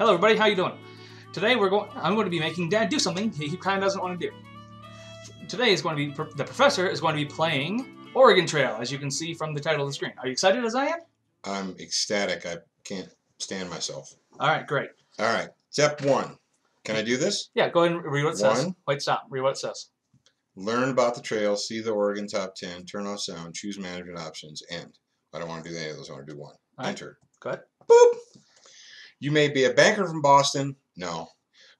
Hello, everybody. How you doing? Today we're going. I'm going to be making Dad do something he, kind of doesn't want to do. Today is going to be the professor is going to be playing Oregon Trail, as you can see from the title of the screen. Are you excited as I am? I'm ecstatic. I can't stand myself. All right, great. All right. Step one. Can I do this? Yeah, go ahead and read what it says. One. Wait, stop. Read what it says. Learn about the trail, see the Oregon top 10, turn off sound, choose management options, end. I don't want to do any of those. I want to do one. All right. Enter. Go ahead. Boop. You may be a banker from Boston. No.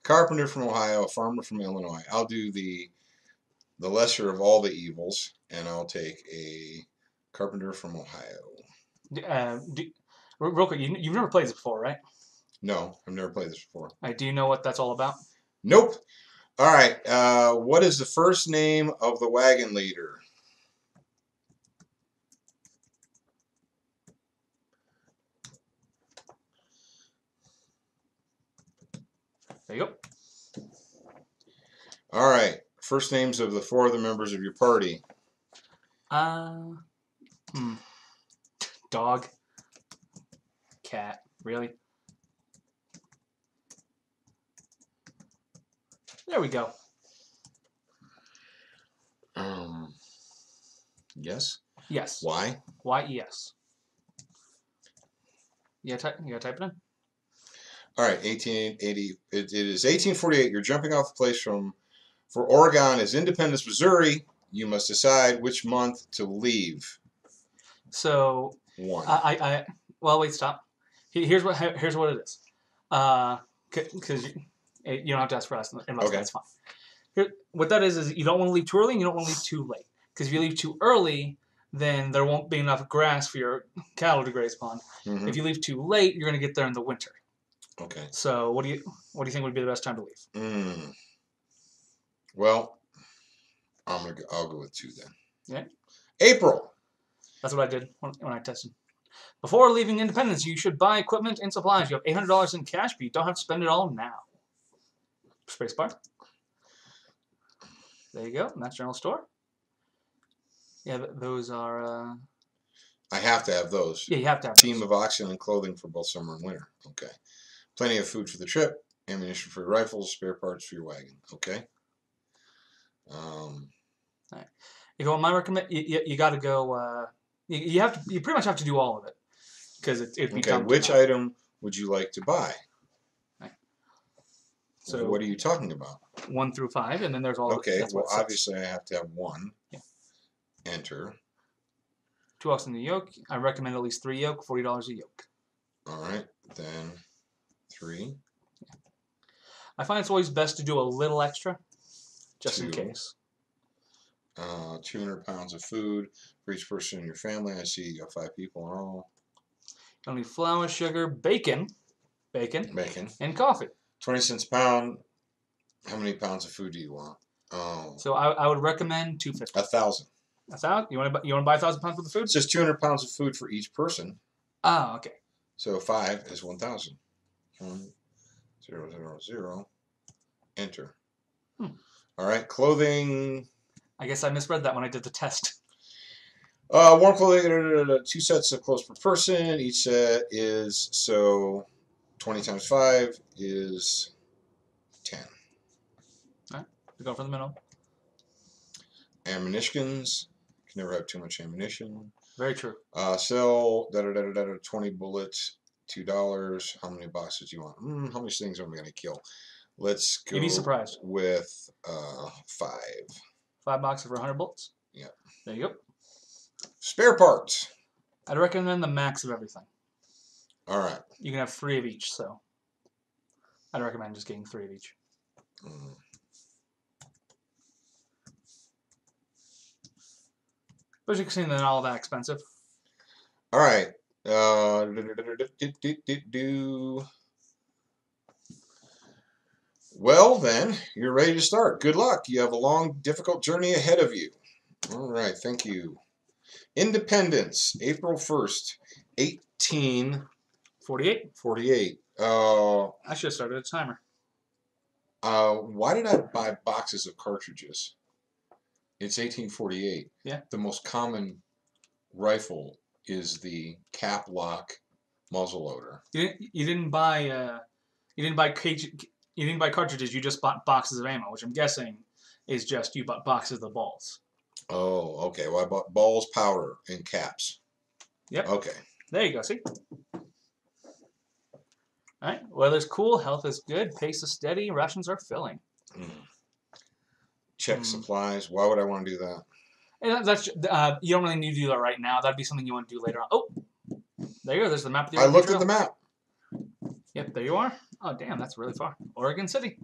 Carpenter from Ohio, a farmer from Illinois. I'll do the the lesser of all the evils, and I'll take a carpenter from Ohio. Uh, do, real quick, you, you've never played this before, right? No, I've never played this before. All right, do you know what that's all about? Nope. All right. Uh, what is the first name of the wagon leader? There you go. All right. First names of the four other members of your party. Uh, hmm. Dog. Cat. Really? There we go. Um. Yes. Yes. Why? Why Y E S. Yeah, type. You gotta type it in. All right. 1880. It, it is 1848. You're jumping off the place from for Oregon is Independence, Missouri. You must decide which month to leave. So One. I, I, I well, wait, stop. He- Here's what here's what it is. Uh, because you, eh, you don't have to ask for us unless Okay. that's fine. Here, what that is is you don't want to leave too early and you don't want to leave too late. Because if you leave too early, then there won't be enough grass for your cattle to graze upon. Mhm. If you leave too late, you're going to get there in the winter. Okay. So what do you what do you think would be the best time to leave? Mm. Well, I'm gonna go, I'll go with two then. Yeah. April. That's what I did when, when I tested. Before leaving Independence, you should buy equipment and supplies. You have eight hundred dollars in cash, but you don't have to spend it all now. Spacebar. There you go. That's general store. Yeah, th- those are. Uh, I have to have those. yeah, you have to have Team those. of oxen and clothing for both summer and winter. Okay. Plenty of food for the trip. Ammunition for your rifles. Spare parts for your wagon. Okay. Um, If you want my recommend, you, you, you got to go. Uh, you, you have to. You pretty much have to do all of it because it, be okay. Which item would you like to buy? So what are you talking about? one through five, and then there's all. Okay. that's Well, what it says. obviously I have to have one. Yeah. Enter. two oxen in the yoke. I recommend at least three yoke. Forty dollars a yoke. All right. Then three. I find it's always best to do a little extra, just in Two. case. Uh, 200 pounds of food for each person in your family. I see you got five people in all. You'll flour, sugar, bacon, bacon, Bacon. and coffee. 20 cents a pound. How many pounds of food do you want? Oh, So I, I would recommend two fifty. a thousand. A thousand? You want to buy, you want to buy a thousand pounds worth of food? It's just 200 pounds of food for each person. Ah, okay. So five is 1,000. One, zero, zero, zero. Enter. Hmm. All right. Clothing. I guess I misread that when I did the test. Uh, warm clothing. Two sets of clothes per person. Each set is so 20 times five is 10. We go for the middle. Ammunitions. Can never have too much ammunition. Very true. Uh, sell da da da da da da, twenty bullets, two dollars. How many boxes do you want? Mm, how many things am I gonna kill? Let's go You'd be surprised. with uh, five. Five boxes for hundred bolts. Yeah. There you go. Spare parts. I'd recommend the max of everything. All right. You can have three of each, so I'd recommend just getting three of each. Mm. Especially considering they're not all that expensive. All right. Uh, do, do, do, do, do, do, do. Well, then, you're ready to start. Good luck. You have a long, difficult journey ahead of you. All right. Thank you. Independence, April 1st, 1848. 48. 48. Uh, I should have started a timer. uh, why did I buy boxes of cartridges? It's 1848. Yeah. The most common rifle is the cap lock muzzle loader. You didn't, you didn't buy uh, you didn't buy you didn't buy cartridges. You just bought boxes of ammo, which I'm guessing is just you bought boxes of balls. Oh, okay. Well, I bought balls, powder, and caps. Yep. Okay. There you go. See. All right. Weather's cool. Health is good. Pace is steady. Rations are filling. Mm. Check Hmm. supplies. Why would I want to do that? And that's uh, you don't really need to do that right now. That'd be something you want to do later on. Oh, there you go. There's the map. The I looked Trail. at the map. Yep, there you are. Oh, damn, that's really far. Oregon City.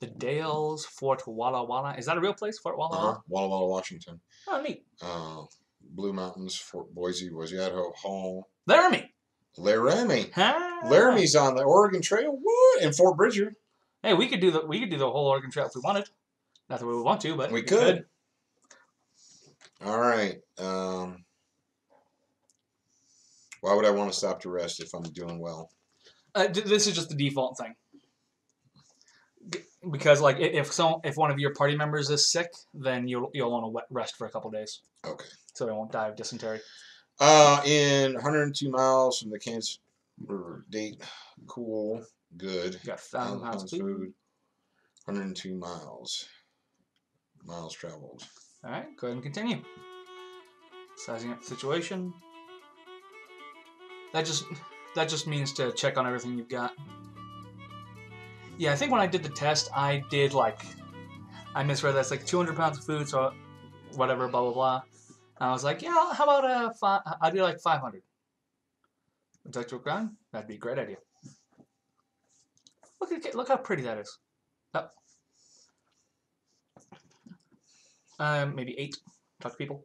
The Dalles, Fort Walla Walla. Is that a real place, Fort Walla Walla? Uh-huh. Walla Walla, Washington. Oh, neat. Uh, Blue Mountains, Fort Boise, Idaho, Hall, Laramie. Laramie. Huh? Laramie's on the Oregon Trail. What? And Fort Bridger. Hey, we could do the we could do the whole Oregon Trail if we wanted. Not that we would want to, but We could. All right. Um, why would I want to stop to rest if I'm doing well? Uh, d- this is just the default thing. G- Because like if some if one of your party members is sick, then you'll you'll want to rest for a couple days, Okay. so they won't die of dysentery. Uh, in 102 miles from the Kansas River date, cool, good. You got thousand Thousand pounds of food. 102 miles. Miles traveled. All right, go ahead and continue. Sizing up the situation. That just that just means to check on everything you've got. Yeah, I think when I did the test, I did like I misread that's like 200 pounds of food, so whatever, blah blah blah. And I was like, yeah, how about a five, I'd do like 500. Would you like to work on? That'd be a great idea. Look at look how pretty that is. Oh. Um, maybe eight. Talk to people.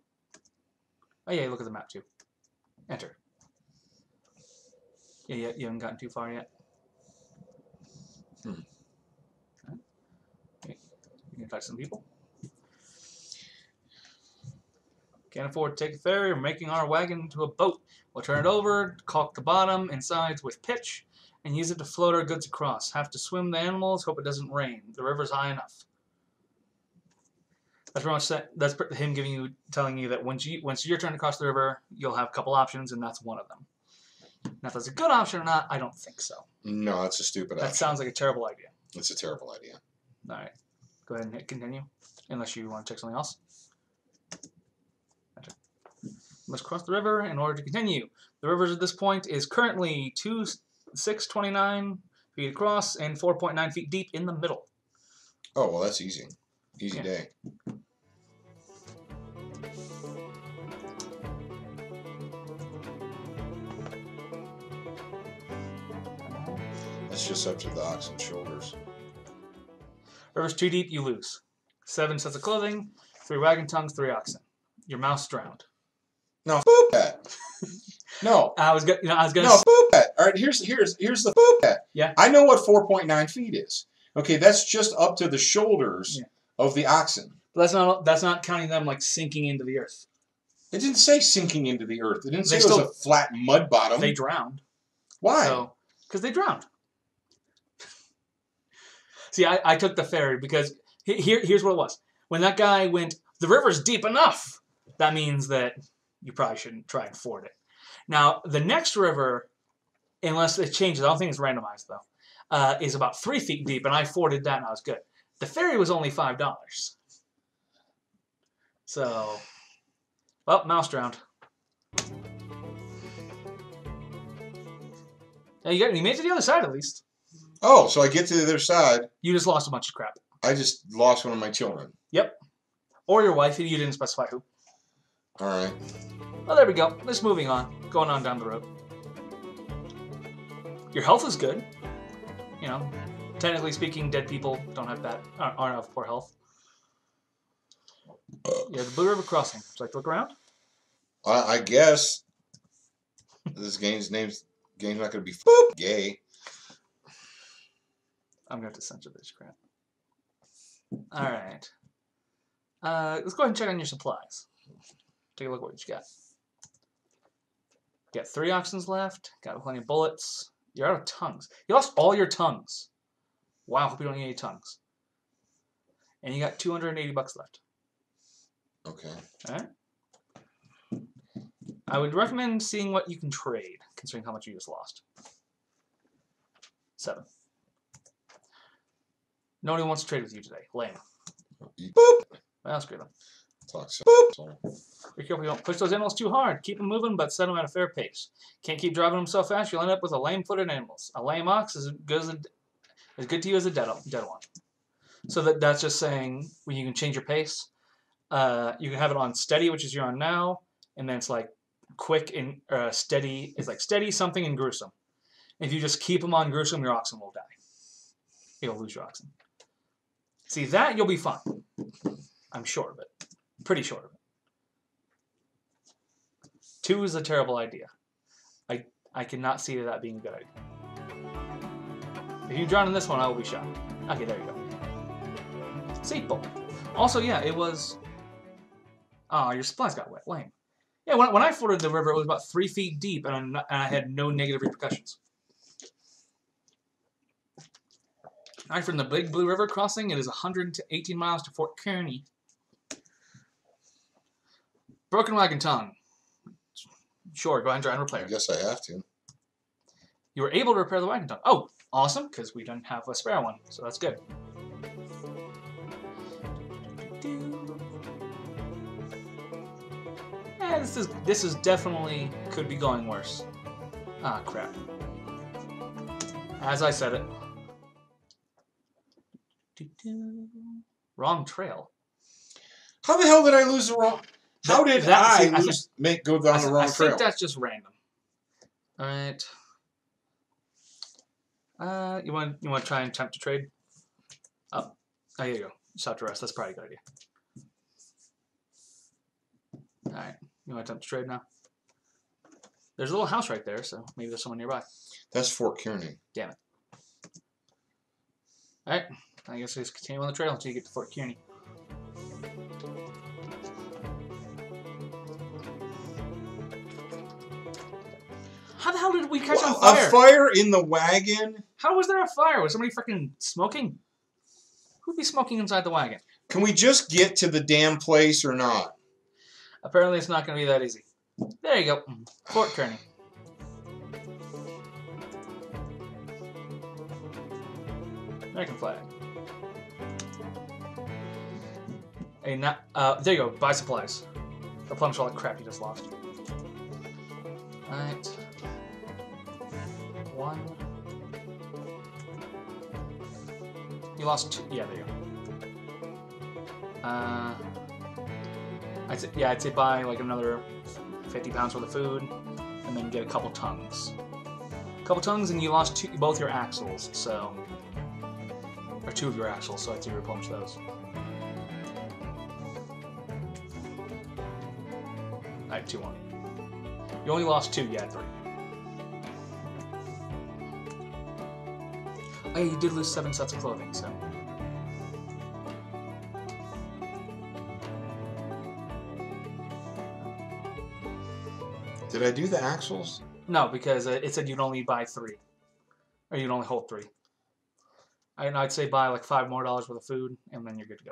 Oh yeah, look at the map too. Enter. Yeah, yeah, you haven't gotten too far yet. Hmm. Okay, You can talk to some people. Can't afford to take a ferry. We're making our wagon into a boat. We'll turn it over, caulk the bottom and sides with pitch, and use it to float our goods across. Have to swim the animals. Hope it doesn't rain. The river's high enough. That's pretty much that. That's him giving you, telling you that once you once you're trying to cross the river, you'll have a couple options, and that's one of them. Now, if that's a good option or not, I don't think so. No, that's a stupid That option. sounds like a terrible idea. It's a terrible idea. All right, go ahead and hit continue, unless you want to check something else. Enter. Must cross the river in order to continue. The river at this point is currently two six twenty nine feet across and four point nine feet deep in the middle. Oh, well, that's easy. Easy Yeah. day. That's just up to the oxen's shoulders. River's too deep, you lose. Seven sets of clothing, three wagon tongues, three oxen. Your mouse drowned. No, boop that. No, I was gonna, you know, I was gonna. no, boop that. All right, here's here's here's the boop that. Yeah. I know what 4.9 feet is. Okay, that's just up to the shoulders Yeah. of the oxen. That's not. That's not counting them like sinking into the earth. It didn't say sinking into the earth. It didn't say They it was still- a flat mud bottom. They drowned. Why? So, because they drowned. See, I, I took the ferry because here here's what it was. When that guy went, the river's deep enough. That means that you probably shouldn't try and ford it. Now, the next river, unless it changes, I don't think it's randomized though, uh, is about three feet deep, and I forded that and I was good. The ferry was only five dollars. So, well, mouse drowned. Yeah, you got you made it to the other side at least. Oh, so I get to the other side. You just lost a bunch of crap. I just lost one of my children. Yep. Or your wife, you didn't specify who. All right. Well, there we go. Let's moving on. Going on down the road. Your health is good. You know, technically speaking, dead people don't have bad, aren't of poor health. Have the Blue River Crossing. Would you like to look around? I, I guess this game's name's game's not gonna be boop gay. I'm going to have to censor this crap. All right. Uh, let's go ahead and check on your supplies. Take a look at what you got. Got three oxens left. Got plenty of bullets. You're out of tongues. You lost all your tongues. Wow, hope you don't need any tongues. And you got 280 bucks left. Okay. Alright. I would recommend seeing what you can trade, considering how much you just lost. Seven. Nobody wants to trade with you today. Lame. Boop. Well, screw them. Talk so. so- Be careful you don't push those animals too hard. Keep them moving, but set them at a fair pace. Can't keep driving them so fast, you'll end up with a lame-footed animals. A lame ox is as good, as, a, as good to you as a dead, dead one. So that that's just saying when you can change your pace. Uh, you can have it on steady, which is you're on now, and then it's like quick and uh, steady. It's like steady, something, and gruesome. If you just keep them on gruesome, your oxen will die. You'll lose your oxen. See that you'll be fine. I'm sure of it. Pretty sure of it. Two is a terrible idea. I I cannot see that being a good idea. If you drown in this one, I will be shocked. Okay, there you go. Seatbolt. Also, yeah, it was. Ah, your supplies got wet. Lame. Yeah, when, when I forded the river, it was about three feet deep, and, and I had no negative repercussions. Alright, from the Big Blue River crossing, it is 118 miles to Fort Kearney. Broken Wagon Tongue. Sure, go ahead and try and repair I it. guess I have to. You were able to repair the wagon tongue. Oh, awesome, because we don't have a spare one, so that's good. Yeah, this is this is definitely could be going worse. Ah, crap. As I said it. Wrong trail. How the hell did I lose the wrong? How did that- I see, I lose? make go down I, the th- wrong I trail? think that's just random. All right. Uh, you want you want to try and attempt to trade? Oh, oh, here you go. Stop to rest. That's probably a good idea. All right. You want to attempt to trade now? There's a little house right there, so maybe there's someone nearby. That's Fort Kearney. Damn it. All right. I guess we just continue on the trail until you get to Fort Kearney. How the hell did we catch on fire? A fire in the wagon? How was there a fire? Was somebody freaking smoking? Who'd be smoking inside the wagon? Can we just get to the damn place or not? Apparently, it's not going to be that easy. There you go. Mm-hmm. Fort Kearney. American flag. Hey, not, uh, there you go. Buy supplies. Replenish all that crap you just lost. Alright. One. You lost two. Yeah, there you go. Uh, I'd say, yeah, I'd say buy like another 50 pounds worth of food, and then get a couple tongues. A couple tongues, and you lost two, both your axles, so. Or two of your axles, so I'd say replenish those. Had two on. You only lost two, you had three. Oh, yeah, you did lose seven sets of clothing, so. Did I do the axles? No, because uh, it said you'd only buy three, or you'd only hold three. I, I'd say buy like five more dollars worth of food, and then you're good to go.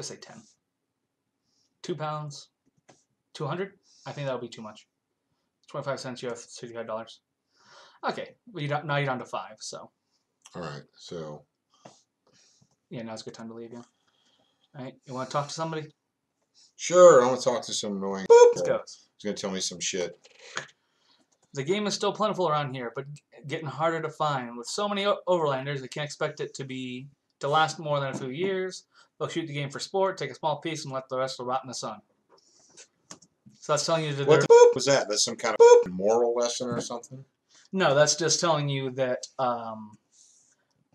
Just say ten. Two pounds, two hundred. I think that would be too much. Twenty-five cents. You have sixty-five dollars. Okay, well you don't, now you're down to five. So All right. So yeah, now's a good time to leave. Yeah. All right, you want to talk to somebody? sure, I want to talk to some annoying. Let's go. He's gonna tell me some shit. The game is still plentiful around here, but getting harder to find. With so many overlanders, I can't expect it to be to last more than a few years. They'll shoot the game for sport, take a small piece, and let the rest rot in the sun. So that's telling you that What boop was that? That's some kind of moral lesson or something? no. That's just telling you that um,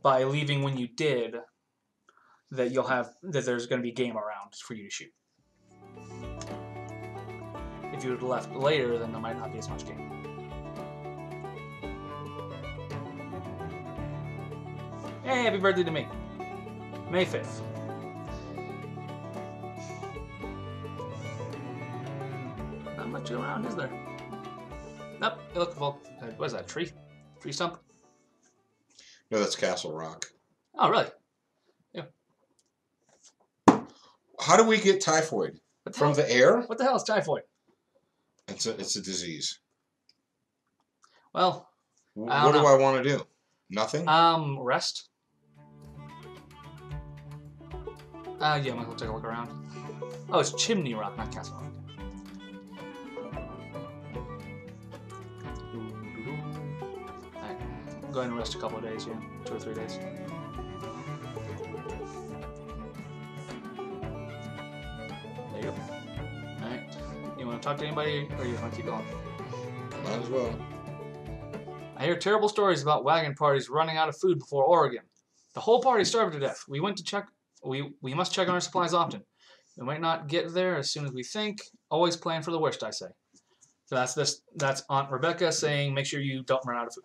by leaving when you did, that you'll have that there's going to be game around for you to shoot. If you had left later, then there might not be as much game. Hey, happy birthday to me. May 5th. Not much around, is there? Nope. It look vol- uh, what is that? Tree? Tree stump? No, that's Castle Rock. Oh, really? Yeah. How do we get typhoid? The, From the air? what the hell is typhoid? It's a it's a disease. Well, W- I What don't do I want to do? Nothing. um, rest. Uh, yeah, might as well take a look around. Oh, it's Chimney Rock, not Castle Rock. Alright, go ahead and rest a couple of days, yeah. Two or three days. There you go. Alright. You want to talk to anybody, or you want to keep going? Might as well. I hear terrible stories about wagon parties running out of food before Oregon. The whole party starved to death. We went to check. We we must check on our supplies often. We might not get there as soon as we think. Always plan for the worst, I say. So that's this. That's Aunt Rebecca saying, make sure you don't run out of food.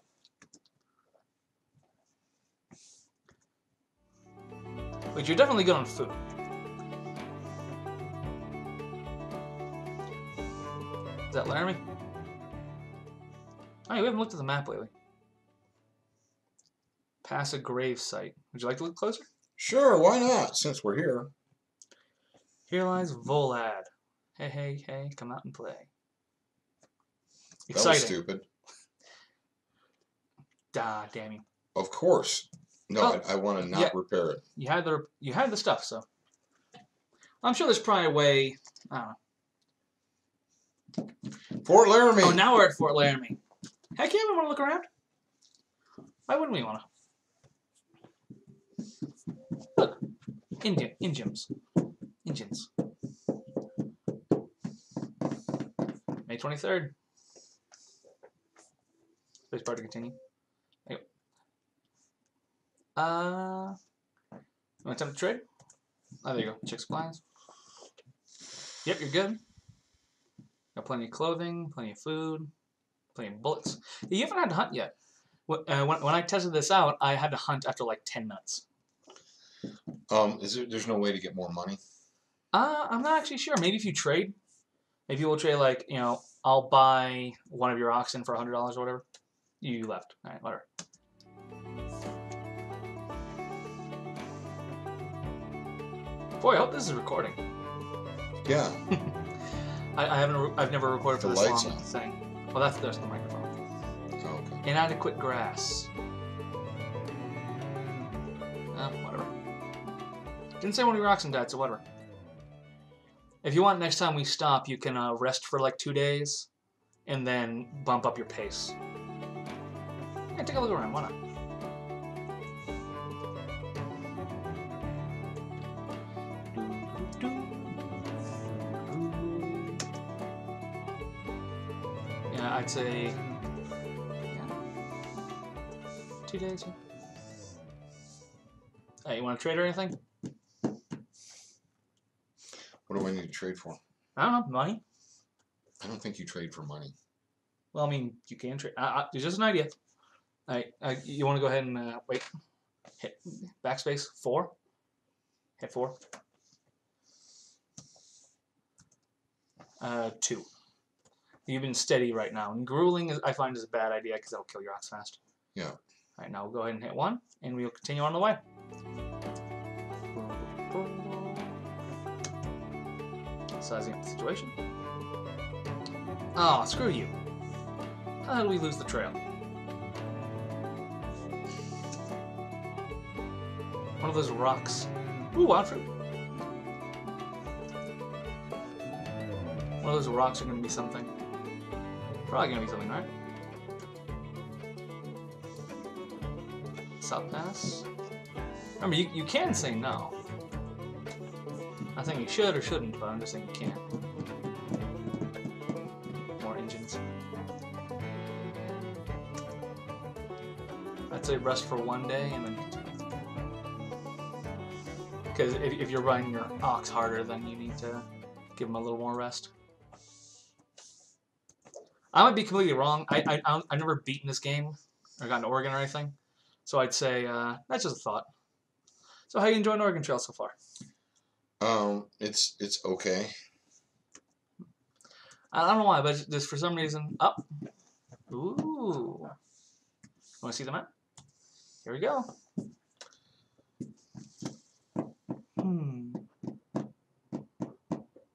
But you're definitely good on food. Is that Laramie? Oh, we haven't looked at the map lately. Pass a grave site. Would you like to look closer? Sure, why not? Since we're here. Here lies Volad. Hey, hey, hey, come out and play. That was stupid. Da, damn you. Of course. No, Oh, I, I want to not yeah. repair it. You had the you had the stuff, so I'm sure there's probably a way. I don't know. Fort Laramie. Oh, now we're at Fort Laramie. Heck yeah, we want to look around. Why wouldn't we want to? Look, Indian, Indians, Indians. May twenty third. Space bar to continue. Uh, want to attempt to trade? Oh, there you go. Check supplies. Yep, you're good. Got plenty of clothing, plenty of food, plenty of bullets. You haven't had to hunt yet. Wh- Uh, when, when I tested this out, I had to hunt after like 10 nuts. Um, is there, there's no way to get more money? Uh, I'm not actually sure. Maybe if you trade, maybe we'll trade like, you know, I'll buy one of your oxen for a $100 or whatever. You left. All right, whatever. Boy, I hope this is recording. Yeah. I, I haven't. I've never recorded for The this light's long on. thing. Well, that's there's the microphone. Oh, okay. Inadequate grass. Didn't say one of your and died, so whatever. If you want, next time we stop, you can uh, rest for like two days, and then bump up your pace. Yeah, take a look around. Why not? Yeah, I'd say two days. Hey, you want to trade or anything? What do I need to trade for? I don't know, money. I don't think you trade for money. Well, I mean, you can trade. Uh, uh, it's just an idea. All right, uh, you want to go ahead and uh, wait? Hit backspace four. Hit four. Uh, two. You've been steady right now, and grueling is, I find is a bad idea because that'll kill your ox fast. Yeah. All right, now we'll go ahead and hit one, and we'll continue on the way. Sizing up the situation. Oh, screw you. How did we lose the trail? One of those rocks. Ooh, wild fruit. One of those rocks are to be something. Probably to be something, right? South Pass. Remember, you, you can say no. I think you should or shouldn't, but I'm just saying you can't. More engines. I'd say rest for one day and then. Because if, if you're running your ox harder, then you need to give him a little more rest. I might be completely wrong. I, I, I I've never beaten this game or gotten to Oregon or anything. So I'd say uh, that's just a thought. So how you enjoying Oregon Trail so far? Um, it's it's okay. I don't know why, but just for some reason, up. Ooh. Want to see the map? Here we go. Hmm.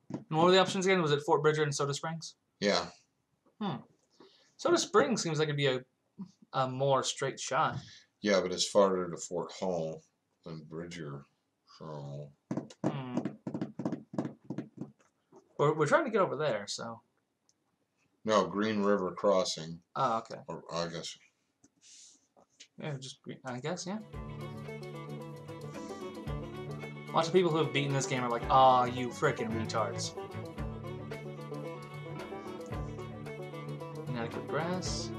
And what were the options again? Was it Fort Bridger and Soda Springs? Yeah. Hmm. Soda Springs seems like it'd be a, a more straight shot. Yeah, but it's farther to Fort Hall than Bridger. So Hmm. We're, we're trying to get over there, so. no, Green River Crossing. Oh, okay. Or I guess Yeah, just I guess, yeah. Lots of people who have beaten this game are like, "Ah, you frickin' retards." Inadequate grass,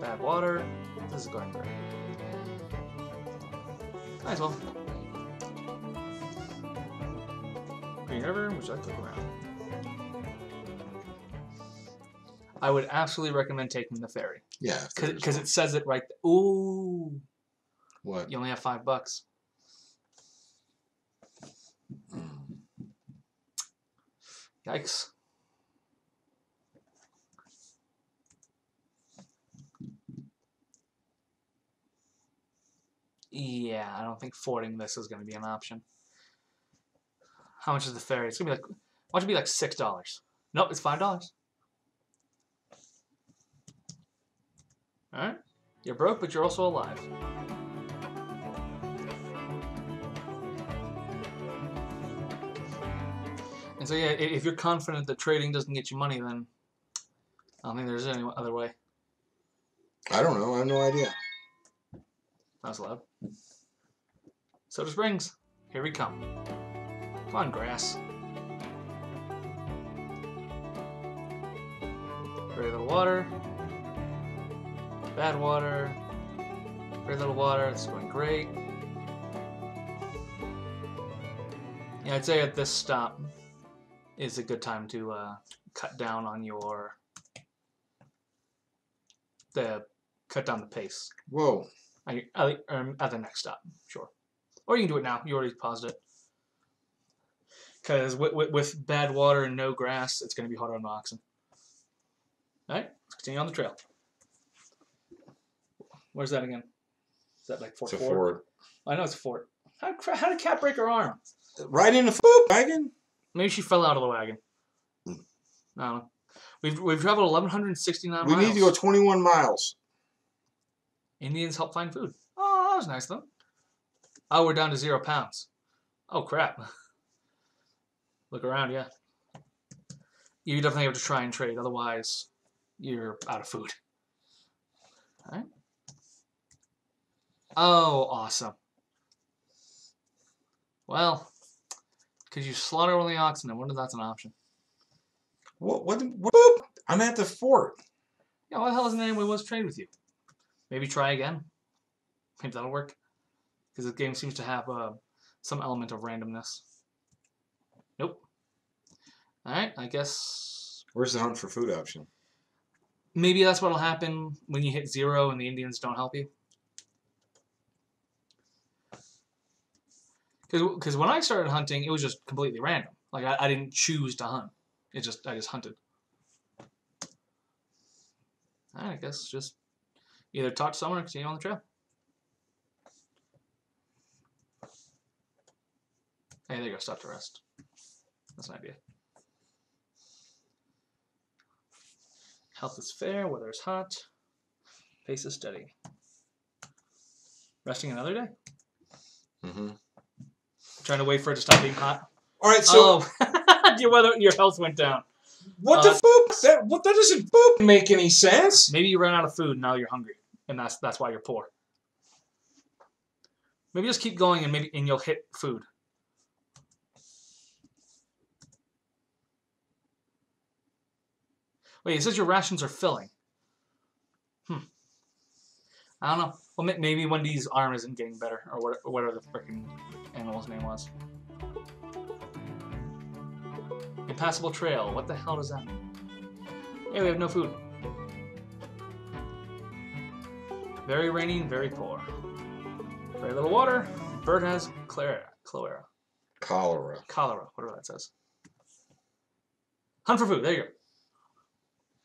bad water. This is going great. Might as well. Green River, would you like to look around? I would absolutely recommend taking the ferry yeah. because it says it right. th- Ooh, what? you only have five bucks. Mm. Yikes. Yeah, I don't think fording this is going to be an option. How much is the ferry? It's going to be like, watch it be like six dollars. Nope, it's five dollars. All right, you're broke, but you're also alive. And so yeah, if you're confident that trading doesn't get you money, then I don't think there's any other way. I don't know. I have no idea. That's loud. Soda Springs, here we come. Come on, grass. Very little water. Bad water. Very little water. It's going great. Yeah, I'd say at this stop is a good time to uh, cut down on your the cut down the pace. Whoa. I, I, um, at the next stop, sure. Or you can do it now. You already paused it. Because with, with, with bad water and no grass, it's going to be harder on the oxen. All right, let's continue on the trail. Where's that again? Is that like Fort It's a Ford? Ford. I know it's a fort. How, how did Cat break her arm? Right in the food wagon. Maybe she fell out of the wagon. Hmm. I don't know. We've, we've traveled 1,169 We miles. need to go 21 miles. Indians help find food. Oh, that was nice though. Oh, we're down to zero pounds. Oh crap. Look around, yeah. You definitely have to try and trade, otherwise you're out of food. Alright. Oh, awesome. Well, could you slaughter one of the oxen? I wonder if that's an option. What? What? what boop. I'm at the fort. Yeah, what the hell doesn't anyone want to trade with you? Maybe try again. Maybe that'll work. Because this game seems to have uh, some element of randomness. Alright, I guess Where's the hunt for food option? maybe that's what'll happen when you hit zero and the Indians don't help you. Because when I started hunting, it was just completely random. Like I, I didn't choose to hunt. It just I just hunted. I guess just either talk to someone or continue on the trail. Hey, there you go. Stop to rest. That's an idea. Health is fair. Weather is hot. Pace is steady. Resting another day. Mm-hmm. Trying to wait for it to stop being hot. All right. So oh, your weather, your health went down. what uh, the boop? That what? That doesn't boop make any sense. Maybe you ran out of food. and Now you're hungry, and that's that's why you're poor. Maybe just keep going, and maybe and you'll hit food. Wait, it says your rations are filling. Hmm. I don't know. Well, ma- maybe Wendy's arm isn't getting better, or what- whatever the freaking animal's name was. Impassable trail. What the hell does that mean? Hey, we have no food. Very rainy and very poor. Very little water. Bird has cholera. Cholera. Cholera. Cholera. Whatever that says. Hunt for food. There you go.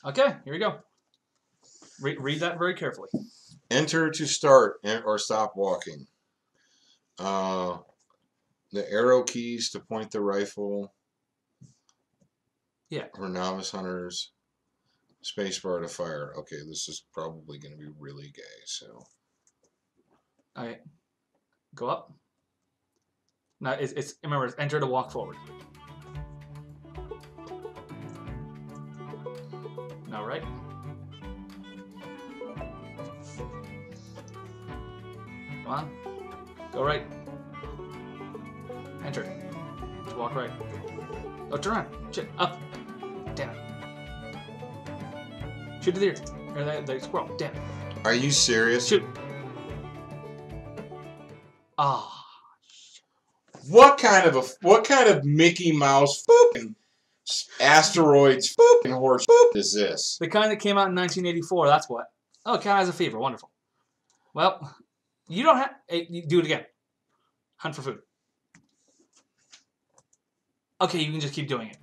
Okay, here we go. Re- read that very carefully. Enter to start or stop walking. Uh, the arrow keys to point the rifle. Yeah. For novice hunters. Spacebar to fire. Okay, this is probably going to be really gay. So All right. Go up. Now it's, it's remember it's enter to walk forward. Right. Come on. Go right. Enter. To walk right. Oh, turn around. Shit. Up. Damn it. Shoot the deer. Or the, the squirrel. Damn it. are you serious? Shoot. Ah. What kind of a what kind of Mickey Mouse asteroids boop and horse boop is this? The kind that came out in 1984, that's what. Oh, Cat has a fever. Wonderful. Well, you don't have. Hey, do it again. Hunt for food. Okay, you can just keep doing it.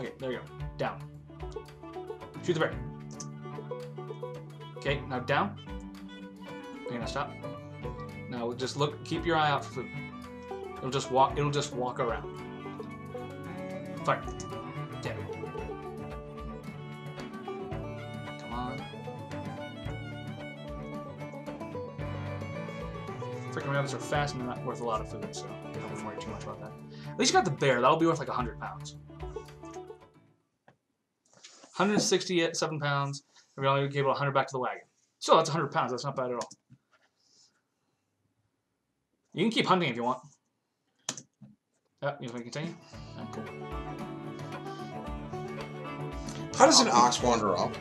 Okay, there you go. Down. Shoot the bear. Okay, now down. Okay, now stop. Now just look. Keep your eye out for food. It'll just walk. It'll just walk around. Fire. Rabbits are fast and they're not worth a lot of food, so I wouldn't worry too much about that. At least you got the bear. That'll be worth like 100 pounds. 167 pounds. And we only gave it 100 back to the wagon. So that's 100 pounds. That's not bad at all. You can keep hunting if you want. Yeah, you want to continue? Yeah, cool. How does an ox wander up?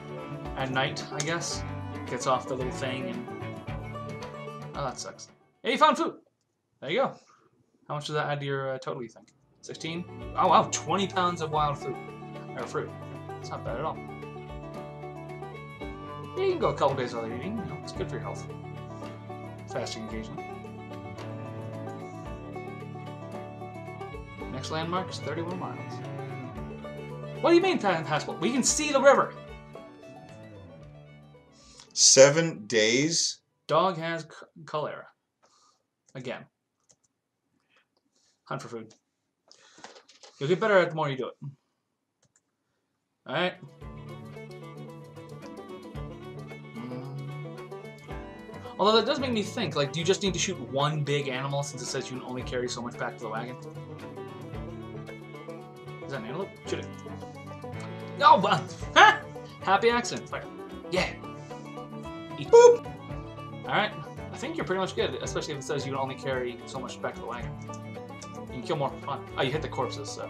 at night, I guess. Gets off the little thing and. Oh, that sucks. Hey, you found food! There you go. How much does that add to your uh, total, you think? 16? Oh, wow, 20 pounds of wild food. Or fruit. It's not bad at all. Yeah, you can go a couple days without eating. You know, it's good for your health. Fasting occasionally. Next landmark is 31 miles. What do you mean, impassable? We can see the river. Seven days? Dog has cholera. Again. Hunt for food. You'll get better at the more you do it. Alright. Mm. Although that does make me think, like, do you just need to shoot one big animal since it says you can only carry so much back to the wagon? Is that an antelope? Shoot it. No! Oh, ha! Happy accident. Fire. Yeah. Eat. Boop! Alright. I think you're pretty much good, especially if it says you can only carry so much back to the wagon. You can kill more for fun. Oh, you hit the corpses, so.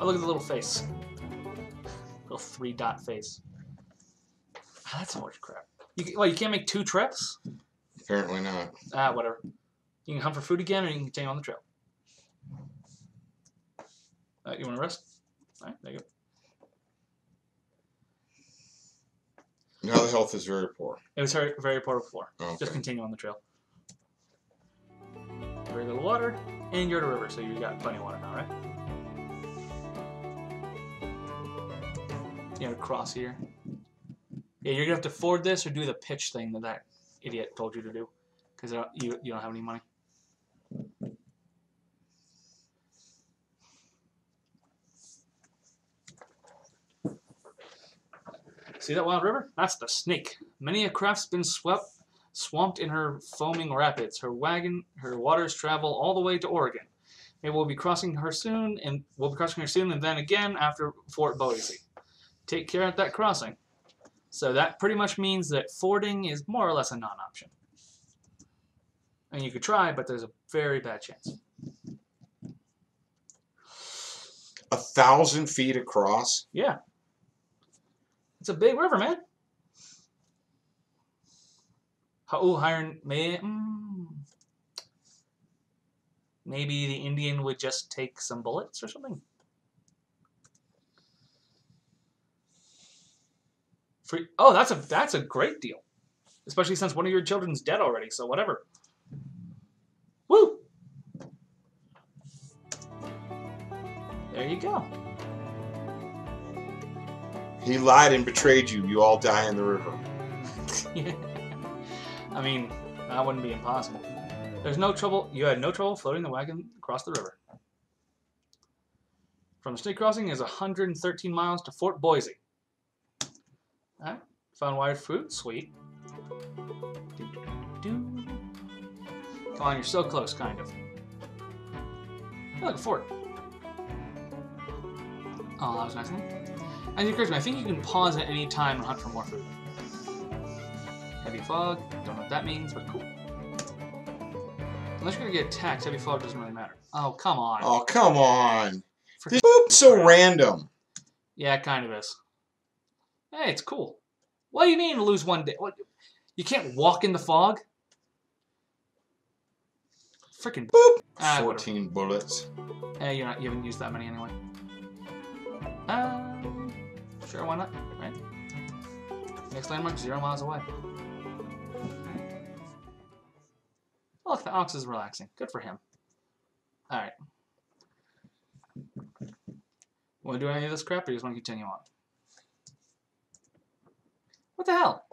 Oh, look at the little face. little three dot face. Ah, that's so much crap. You, can- well, you can't make two trips? Apparently not. Ah, whatever. You can hunt for food again, or you can continue on the trail. Uh, you want to rest? Alright, there you go. Now the health is very poor. It was very, very poor before. Okay. Just continue on the trail. Very little water, and you're at a river, so you got plenty of water now, right? You gotta cross here. Yeah, you're gonna have to ford this or do the pitch thing that that idiot told you to do, because uh, you you don't have any money. See that wild river? That's the snake. Many a craft's been swept, swamped in her foaming rapids. Her wagon, her waters travel all the way to Oregon. Maybe we'll be crossing her soon, and we'll be crossing her soon, and then again after Fort Boise. Take care at that crossing. So that pretty much means that fording is more or less a non-option. And you could try, but there's a very bad chance. A thousand feet across? Yeah. It's a big river, man. Oh, Hiron, may, mm, maybe the Indian would just take some bullets or something. Free. Oh, that's a that's a great deal, especially since one of your children's dead already. So whatever. Woo. There you go. He lied and betrayed you. You all die in the river. I mean, that wouldn't be impossible. There's no trouble. You had no trouble floating the wagon across the river. From the state crossing is 113 miles to Fort Boise. Alright, found wild fruit, sweet. Doo-doo-doo-doo. Come on, you're so close, kind of. Look, a fort. Oh, that was nice. them. As you me, I think you can pause at any time and hunt for more food. Heavy fog, don't know what that means, but cool. Unless you're gonna get attacked, heavy fog doesn't really matter. Oh, come on. Oh, come on. For- This boop's so random. Yeah, it kind of is. Hey, it's cool. What do you mean lose one day? What? You can't walk in the fog? Freaking Boop. Ah, whatever. 14 bullets. Hey, you're not. You haven't used that many anyway. Um, sure, why not? Right. Next landmark, zero miles away. Oh, look, the ox is relaxing. Good for him. All right. Want to do any of this crap, or you just want to continue on? What the hell?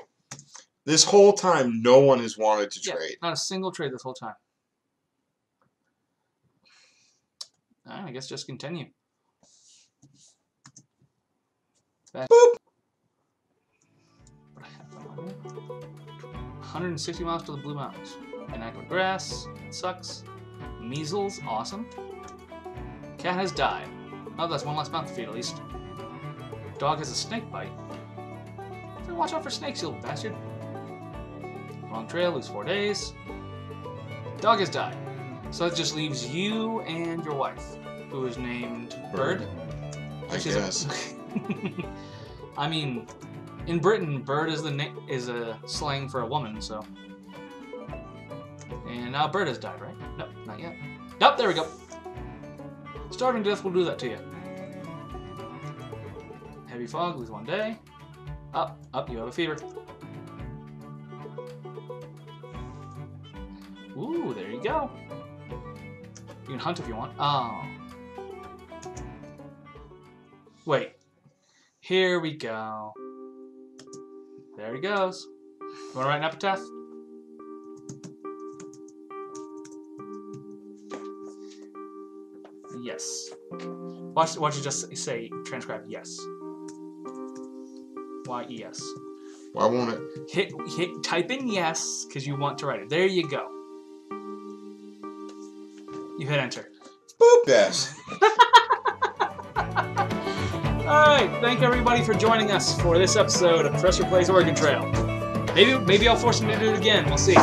This whole time, no one has wanted to Yeah, trade. not a single trade this whole time. I guess just continue. Back. Boop. What I have on here? 160 miles to the Blue Mountains. Inadequate grass. Sucks. Measles. Awesome. Cat has died. Oh, that's one less mouth to feed at least. Dog has a snake bite. So watch out for snakes, you little bastard. Wrong trail, lose four days. Dog has died. So that just leaves you and your wife, who is named Bird. I Which a- guess. I mean, in Britain, bird is the is a slang for a woman. So, and now bird has died, right? No, not yet. Nope, there we go. Starving death will do that to you. Heavy fog, lose one day. Up, up, you have a fever. Ooh, there you go. You can hunt if you want. Oh. Wait. Here we go. There he goes. You want to write an epitaph? Yes. Watch, watch you just say, transcribe yes. Y-E-S. Why won't it? Hit, hit, type in yes, because you want to write it. There you go. You hit enter. Boop. Yes. Alright, thank everybody for joining us for this episode of Professor Plays Oregon Trail. Maybe maybe I'll force him to do it again. We'll see.